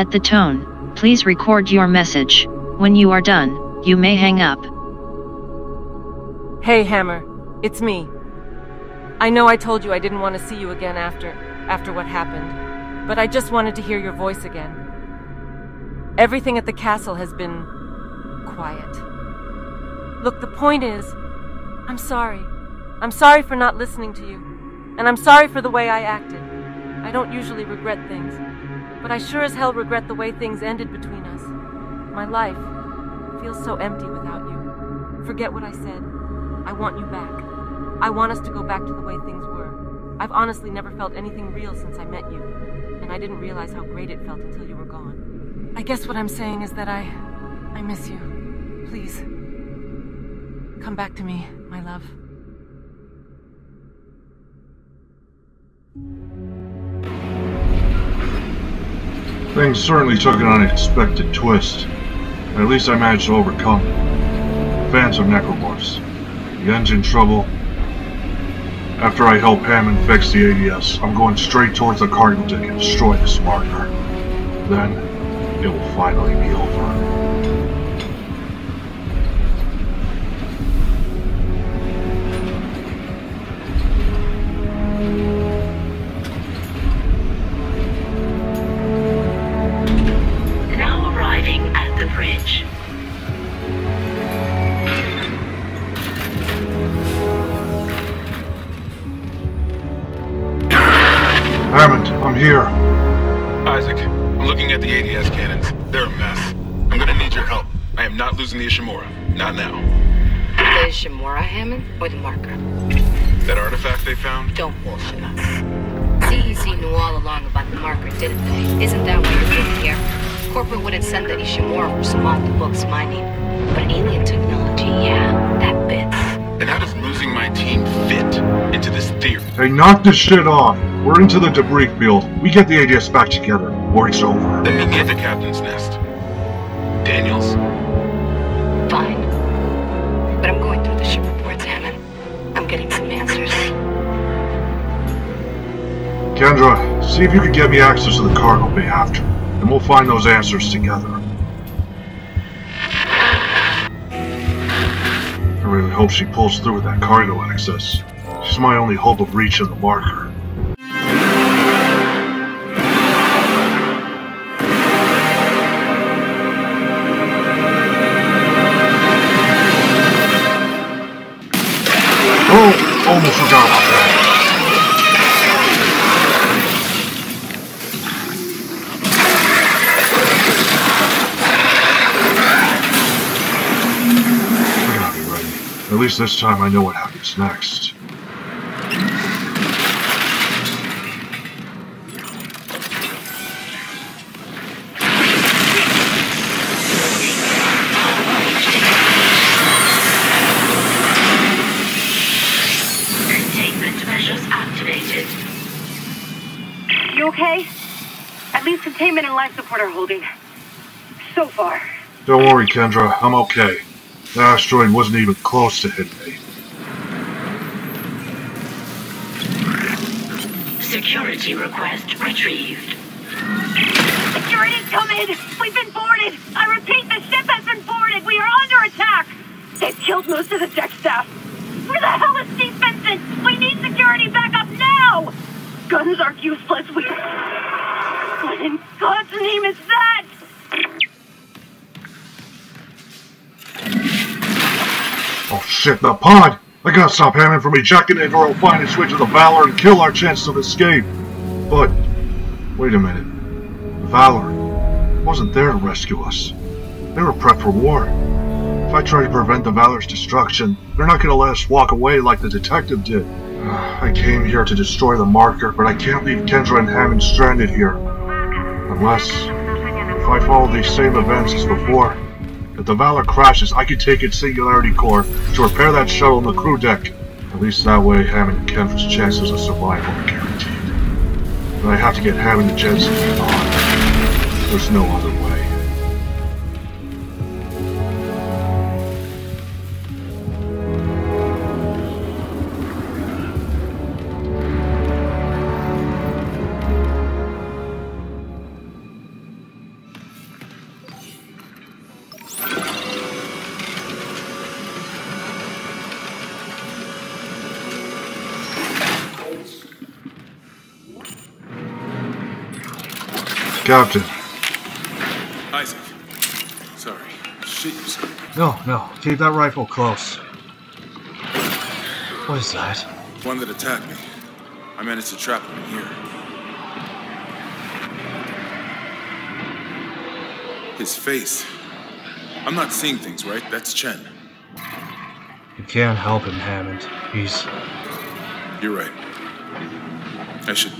At the tone, please record your message. When you are done, you may hang up. Hey, Hammer. It's me. I know I told you I didn't want to see you again after after what happened, but I just wanted to hear your voice again. Everything at the castle has been quiet. Look, the point is, I'm sorry. I'm sorry for not listening to you, and I'm sorry for the way I acted. I don't usually regret things, but I sure as hell regret the way things ended between us. My life feels so empty without you. Forget what I said. I want you back. I want us to go back to the way things were. I've honestly never felt anything real since I met you, and I didn't realize how great it felt until you were gone. I guess what I'm saying is that I. I miss you. Please. Come back to me, my love. Things certainly took an unexpected twist. At least I managed to overcome. Fans of necromorphs. The engine trouble. After I help Hammond fix the ADS, I'm going straight towards the cargo and destroy this marker. Then, it will finally be over. Looking at the ADS cannons. They're a mess. I'm gonna need your help. I am not losing the Ishimura. Not now. The Ishimura Hammond or the marker? That artifact they found? Don't bullshit us. CEC knew all along about the marker, didn't they? Isn't that why you're doing here? Corporate wouldn't send the Ishimura for some off-the-books mining. But alien technology, yeah, that bits. And how does losing my team fit into this theory? Hey, knock this shit off. We're into the debris field. We get the ADS back together, or it's over. Then meet me at the captain's nest. Daniels? Fine. But I'm going through the ship reports, Hammond. I'm getting some answers. Kendra, see if you can get me access to the cargo bay after, and we'll find those answers together. Hope she pulls through with that cargo access. She's my only hope of reaching the marker. Oh, almost forgot least this time I know what happens next. Containment measures activated. You okay? At least containment and life support are holding. So far. Don't worry, Kendra. I'm okay. The asteroid wasn't even close to hitting me. Security request retrieved. Security's come in! We've been boarded! I repeat, the ship has been boarded! We are under attack! They've killed most of the deck staff! Where the hell is Steve Benson? We need security backup now! Guns are useless. We. What in God's name is that? Oh shit, the pod! I gotta stop Hammond from ejecting it or I'll find its way to the Valor and kill our chances of escape. But, wait a minute. Valor wasn't there to rescue us. They were prepped for war. If I try to prevent the Valor's destruction, they're not gonna let us walk away like the detective did. I came here to destroy the marker, but I can't leave Kendra and Hammond stranded here. Unless, if I follow these same events as before, if the Valor crashes, I can take its Singularity Core to repair that shuttle on the crew deck. At least that way, Hammond and Kendra's chances of survival are guaranteed. But I have to get Hammond and Jensen on. There's no other way. Captain, Isaac. Sorry. Shit, you no, no, keep that rifle close. What is that? One that attacked me. I managed to trap him in here. His face. I'm not seeing things, right? That's Chen. You can't help him, Hammond. He's. You're right. I should.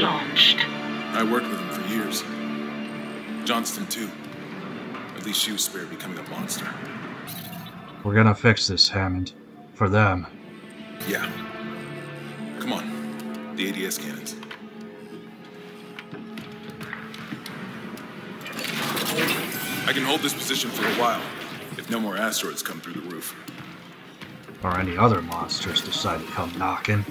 Launched. I worked with him for years. Johnston, too. At least she was spared becoming a monster. We're gonna fix this, Hammond. For them. Yeah. Come on. The ADS cannons. I can hold this position for a while, if no more asteroids come through the roof. Or any other monsters decide to come knocking.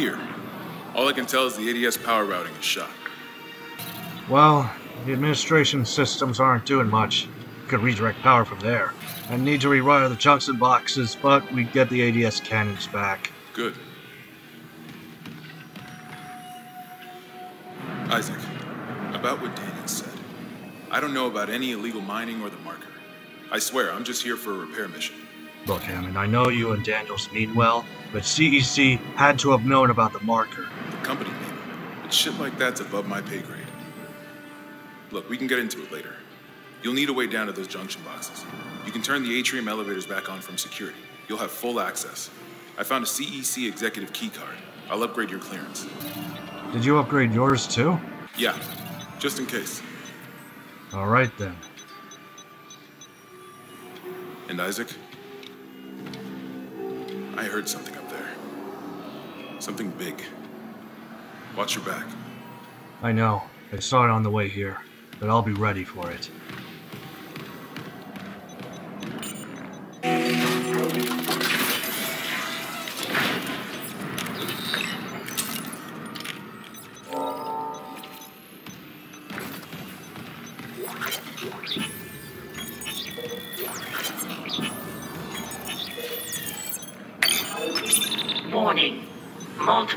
Here. All I can tell is the ADS power routing is shot. Well, the administration systems aren't doing much. Could redirect power from there. I need to rewire the junction boxes, but we get the ADS cannons back. Good. Isaac, about what Daniel said. I don't know about any illegal mining or the marker. I swear, I'm just here for a repair mission. Look, Hammond, I know you and Daniels mean well, but CEC had to have known about the marker. The company maybe. But shit like that's above my pay grade. Look, we can get into it later. You'll need a way down to those junction boxes. You can turn the atrium elevators back on from security. You'll have full access. I found a CEC executive key card. I'll upgrade your clearance. Did you upgrade yours too? Yeah, just in case. Alright then. And Isaac? I heard something. Something big. Watch your back. I know. I saw it on the way here, but I'll be ready for it.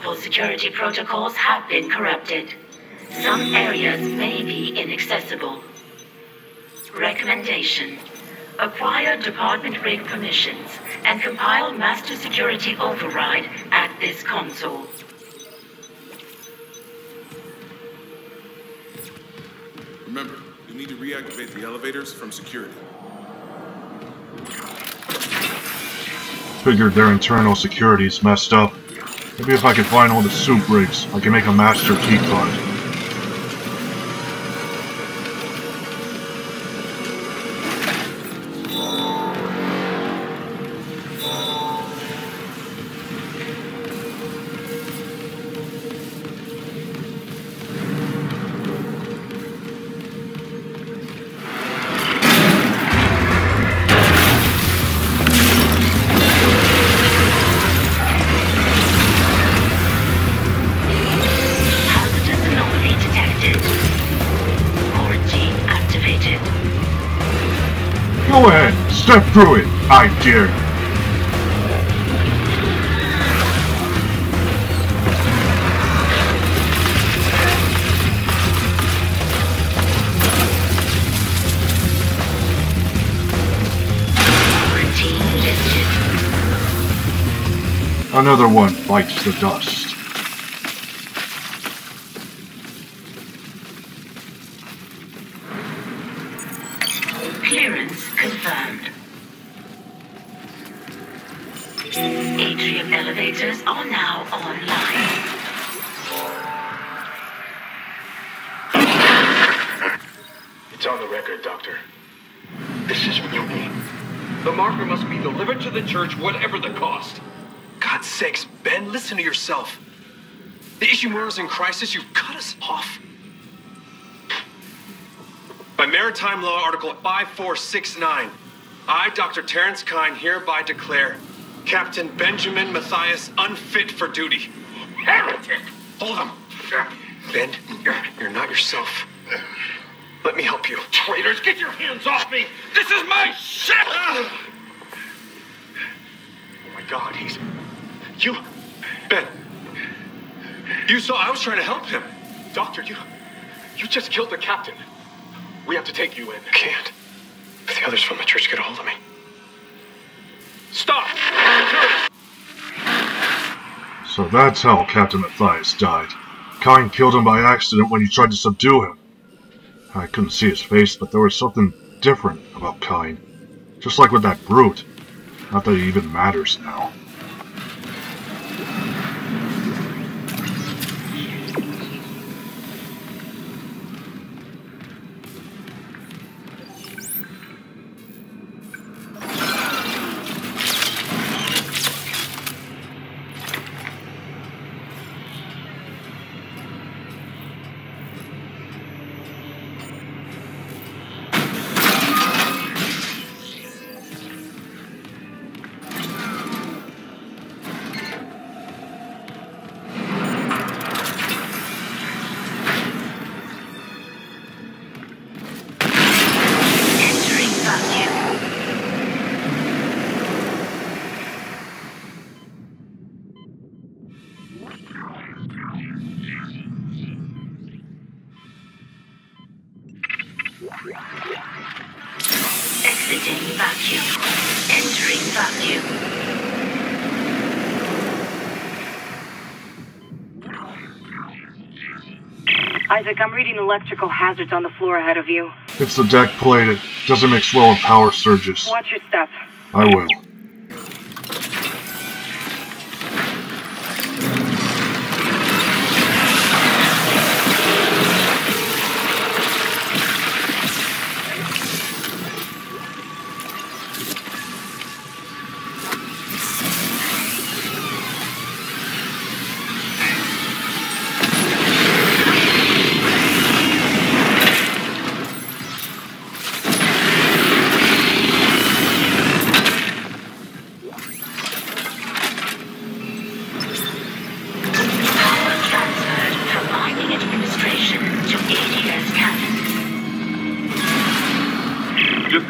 Multiple security protocols have been corrupted. Some areas may be inaccessible. Recommendation. Acquire department rig permissions and compile master security override at this console. Remember, you'll need to reactivate the elevators from security. Figured their internal security's messed up. Maybe if I can find all the soup rigs, I can make a master key card. Step through it, I dare you. Another one bites the dust. Online. It's on the record, Doctor. This is mutiny. The marker must be delivered to the church, whatever the cost. God's sakes, Ben, listen to yourself. The Ishimura's in crisis. You've cut us off. By Maritime Law Article 5469, I, Dr. Terrence Kyne, hereby declare Captain Benjamin Mathius unfit for duty. Heretic! Hold him. Ben, you're not yourself. Let me help you. Traitors, get your hands off me! This is my ship! Oh my god, he's. You. Ben. You saw I was trying to help him. Doctor, you. You just killed the captain. We have to take you in. Can't. If the others from the church get a hold of me. Stop! So that's how Captain Mathius died. Kyne killed him by accident when he tried to subdue him. I couldn't see his face, but there was something different about Kyne. Just like with that brute. Not that he even matters now. Exiting vacuum. Entering vacuum. Isaac, I'm reading electrical hazards on the floor ahead of you. It's the deck plate. It doesn't mix well with power surges. Watch your step. I will.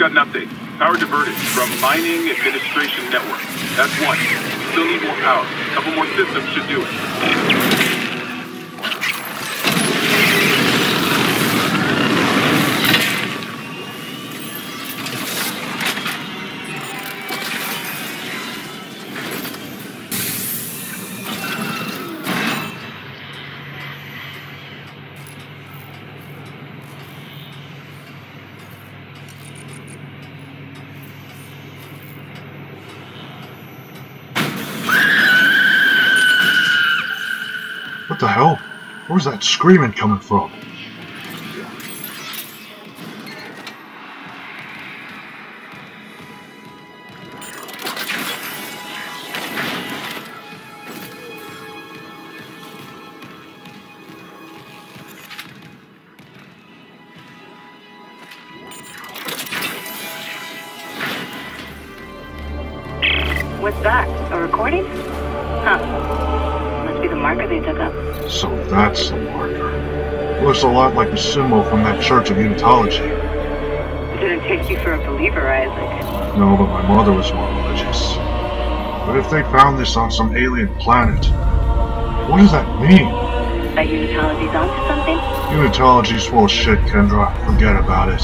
Got an update. Power diverted from mining administration network. That's one. Still need more power. A couple more systems should do it. Where's that screaming coming from? What's that? A recording? Huh. Must be the marker they took up. So that's the marker. Looks a lot like the symbol from that Church of Unitology. Didn't take you for a believer, Isaac. No, but my mother was more religious. But if they found this on some alien planet, what does that mean? That Unitology's onto something? Unitology's full of shit, Kendra. Forget about it.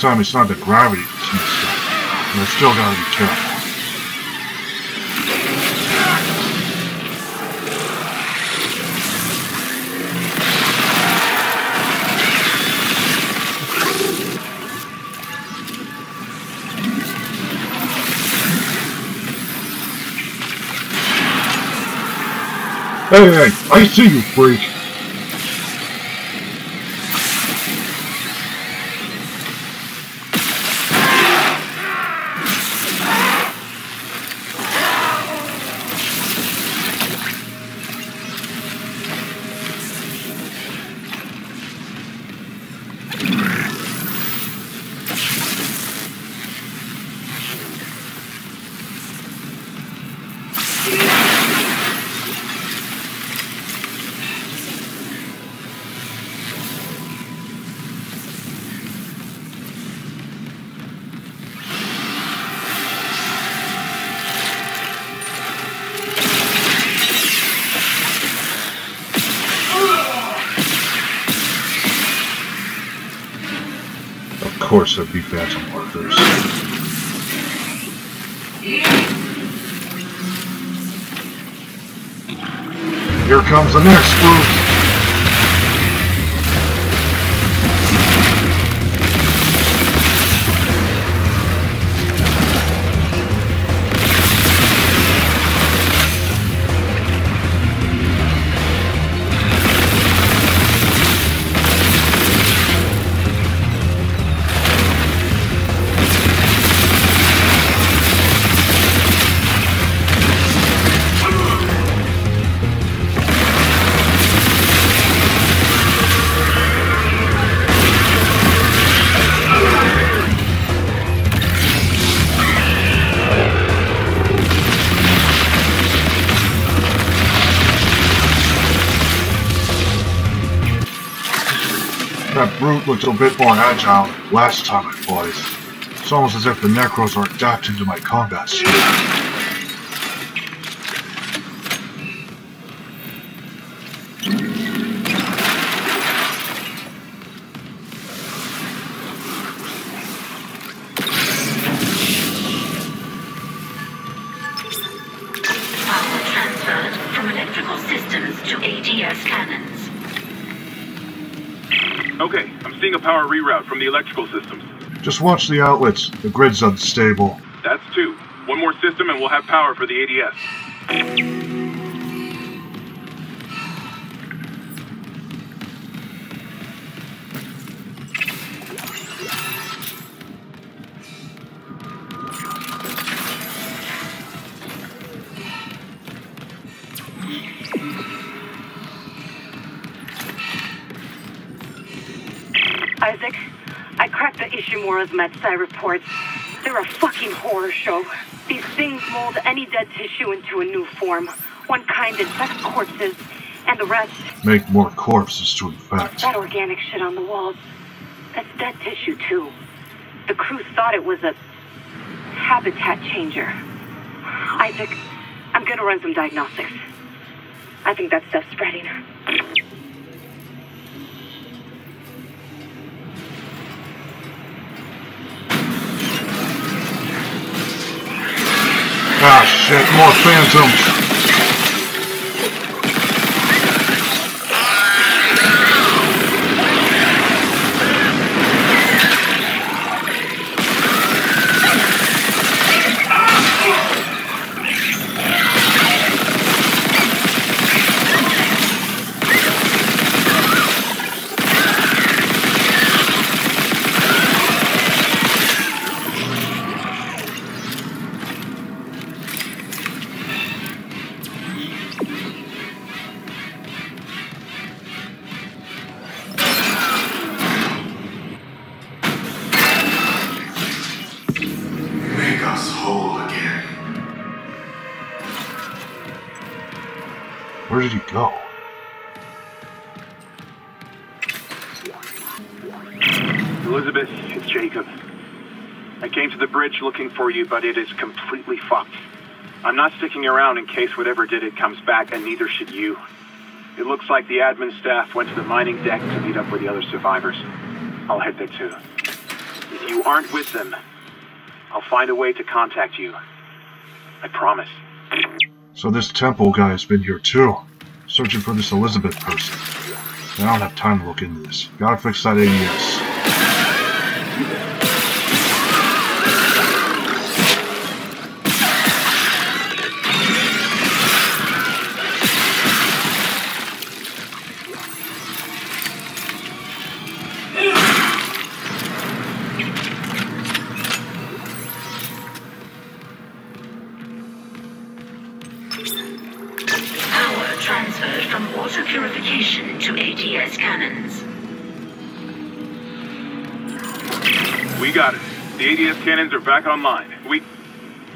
Time it's not the gravity that's messed up. But I still gotta be careful. Hey, I see you, freak. There'd be phantom workers. Here comes the next group. Looked a bit more agile last time I fought it. It's almost as if the Necros are adapting to my combat style. Power reroute from the electrical systems. Just watch the outlets. The grid's unstable. That's two. One more system and we'll have power for the ADS. Matsai reports. They're a fucking horror show. These things mold any dead tissue into a new form. One kind infects corpses, and the rest, Make more corpses to infect. that organic shit on the walls, that's dead tissue too. The crew thought it was a habitat changer. Isaac, I'm gonna run some diagnostics. I think that stuff's spreading. More phantoms. Where did he go? Elizabeth, it's Jacob. I came to the bridge looking for you, but it is completely fucked. I'm not sticking around in case whatever did it comes back, and neither should you. It looks like the admin staff went to the mining deck to meet up with the other survivors. I'll head there too. If you aren't with them, I'll find a way to contact you. I promise. So this temple guy's been here too, searching for this Elizabeth person. I don't have time to look into this. Gotta fix that ADS. Cannons are back online. We...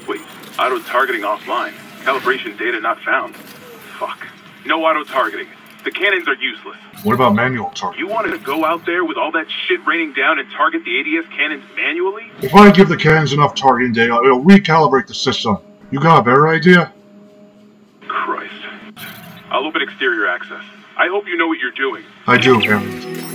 Wait, auto-targeting offline. Calibration data not found. Fuck. No auto-targeting. The cannons are useless. What about manual target? You wanted to go out there with all that shit raining down and target the ADS cannons manually? If I give the cannons enough targeting data, it'll recalibrate the system. You got a better idea? Christ. I'll open exterior access. I hope you know what you're doing. I do, Hammond.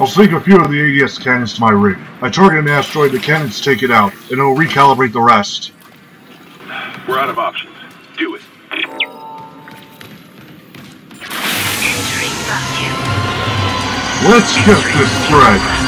I'll sneak a few of the ADS cannons to my rig. I target an asteroid, the cannons take it out, and it'll recalibrate the rest. We're out of options. Do it. Let's get this thread.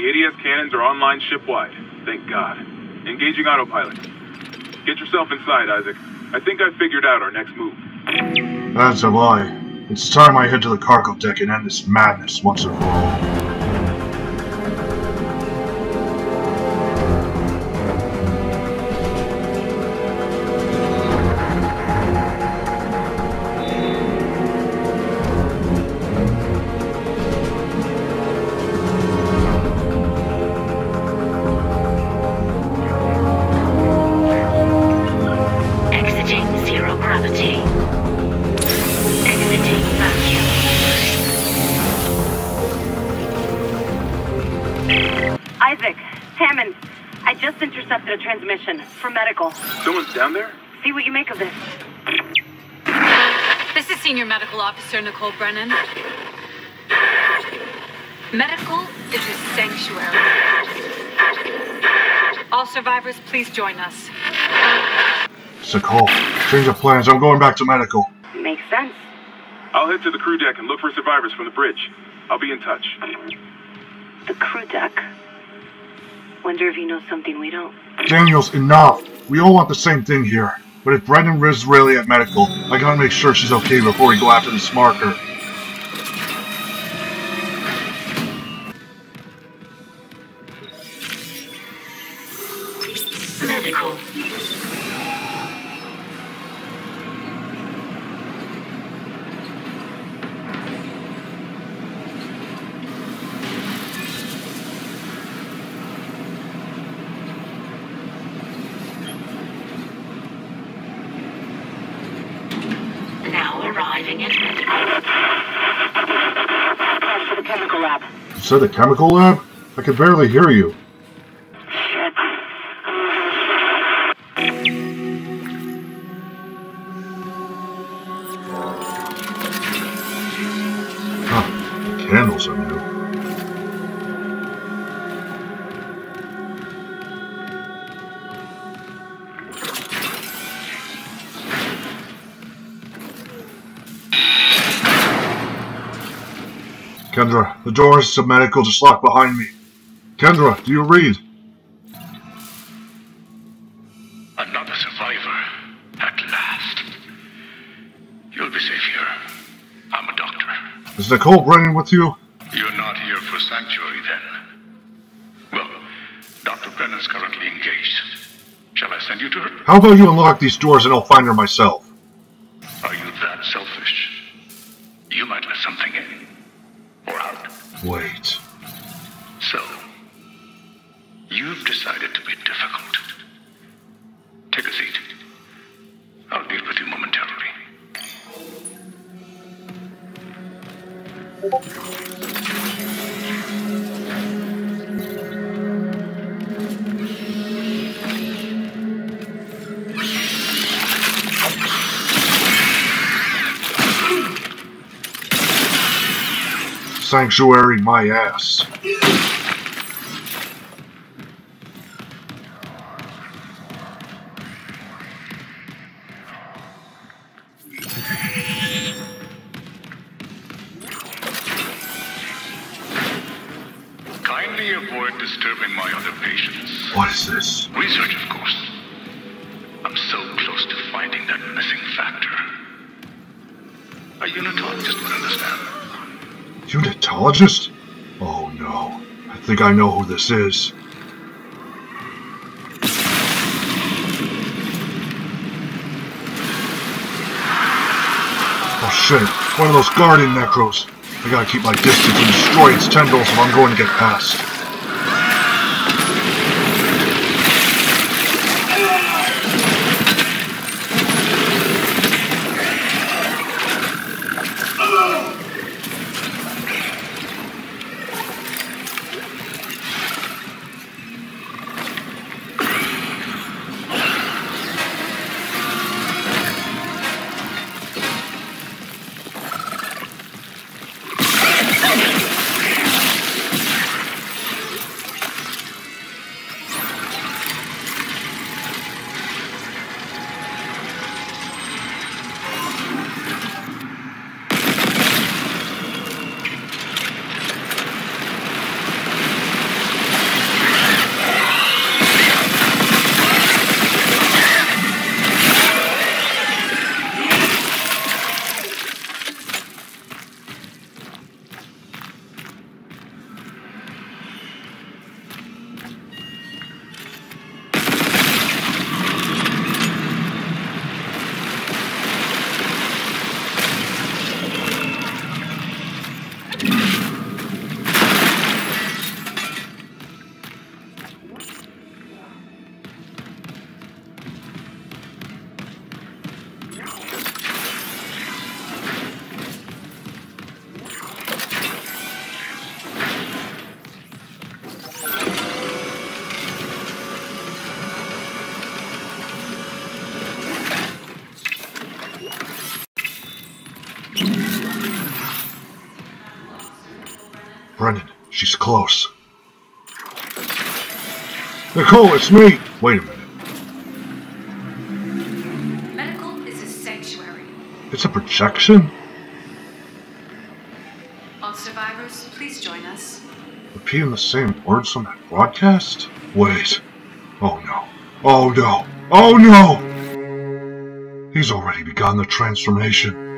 The ADS cannons are online shipwide. Thank God. Engaging autopilot. Get yourself inside, Isaac. I think I figured out our next move. That's a lie. It's time I head to the cargo deck and end this madness once and for all. Isaac, Hammond, I just intercepted a transmission for medical. Someone's down there? See what you make of this. This is Senior Medical Officer Nicole Brennan. Medical is a sanctuary. All survivors, please join us. Sick-hole. Change of plans. I'm going back to medical. Makes sense. I'll head to the crew deck and look for survivors from the bridge. I'll be in touch. The crew deck. Wonder if he knows something we don't. Daniels, enough! We all want the same thing here. But if Brennan is really at medical, I gotta make sure she's okay before we go after this marker. Said the chemical lab? I could barely hear you. The doors to medical just locked behind me. Kendra, do you read? Another survivor. At last. You'll be safe here. I'm a doctor. Is Nicole Brennan with you? You're not here for sanctuary then. Well, Dr. Brennan's currently engaged. Shall I send you to her? How about you unlock these doors and I'll find her myself? Wait. Sanctuary my ass. Kindly avoid disturbing my other patients. What is this? Research, of course. I'm so close to finding that missing factor. A unitologist would understand. Unitologist? Oh no. I think I know who this is. Oh shit, one of those guardian necros. I gotta keep my distance and destroy its tendrils if I'm going to get past. She's close. Nicole, it's me! Wait a minute. Medical is a sanctuary. It's a projection? All survivors, please join us. Repeating the same words from that broadcast? Wait. Oh no. Oh no. Oh no! He's already begun the transformation.